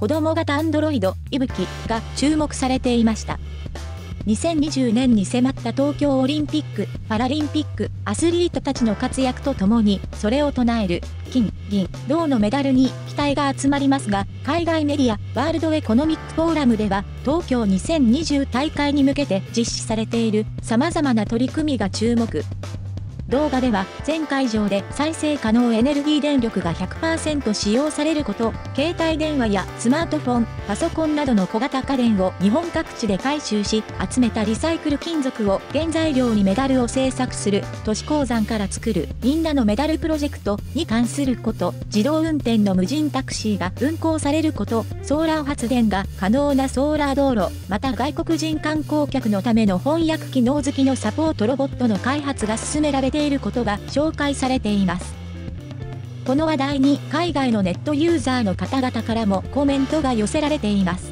子供型アンドロイド、いぶきが注目されていました。2020年に迫った東京オリンピック・パラリンピック、アスリートたちの活躍とともに、それを唱える、金、銀、銅のメダルに期待が集まりますが、海外メディア、ワールドエコノミックフォーラムでは、東京2020大会に向けて実施されている様々な取り組みが注目。動画では全会場で再生可能エネルギー電力が100%使用されること、携帯電話やスマートフォン、パソコンなどの小型家電を日本各地で回収し、集めたリサイクル金属を原材料にメダルを製作する都市鉱山から作るみんなのメダルプロジェクトに関すること、自動運転の無人タクシーが運行されること、ソーラー発電が可能なソーラー道路、また外国人観光客のための翻訳機能付きのサポートロボットの開発が進められてていることが紹介されています。この話題に海外のネットユーザーの方々からもコメントが寄せられています。